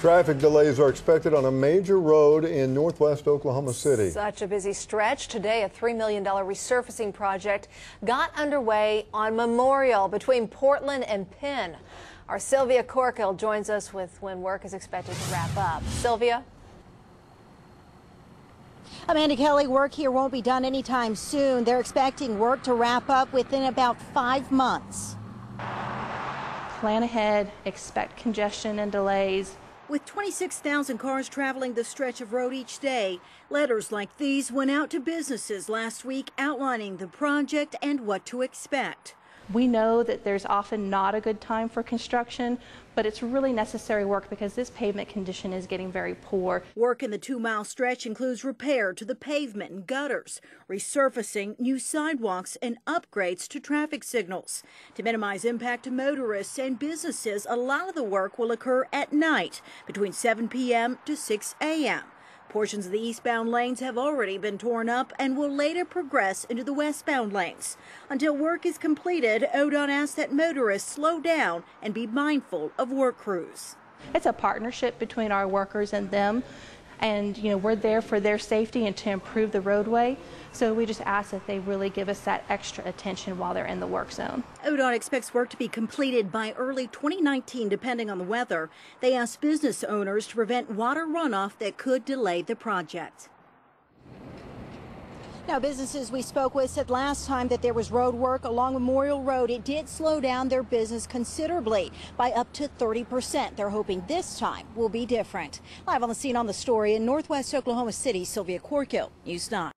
Traffic delays are expected on a major road in northwest Oklahoma City. Such a busy stretch. Today, a $3 million resurfacing project got underway on Memorial between Portland and Penn. Our Sylvia Corkill joins us with when work is expected to wrap up. Sylvia? Amanda Kelly, work here won't be done anytime soon. They're expecting work to wrap up within about five months. Plan ahead, expect congestion and delays. With 26,000 cars traveling the stretch of road each day, letters like these went out to businesses last week outlining the project and what to expect. We know that there's often not a good time for construction, but it's really necessary work because this pavement condition is getting very poor. Work in the two mile stretch includes repair to the pavement and gutters, resurfacing, new sidewalks, and upgrades to traffic signals. To minimize impact to motorists and businesses, a lot of the work will occur at night between 7 p.m. to 6 a.m. Portions of the eastbound lanes have already been torn up and will later progress into the westbound lanes. Until work is completed, ODOT asks that motorists slow down and be mindful of work crews. It's a partnership between our workers and them and you know we're there for their safety and to improve the roadway. So we just ask that they really give us that extra attention while they're in the work zone. ODOT expects work to be completed by early 2019 depending on the weather. They ask business owners to prevent water runoff that could delay the project. Now, businesses we spoke with said last time that there was road work along Memorial Road. It did slow down their business considerably by up to 30 percent. They're hoping this time will be different. Live on the scene on the story in northwest Oklahoma City, Sylvia Corkill, News 9.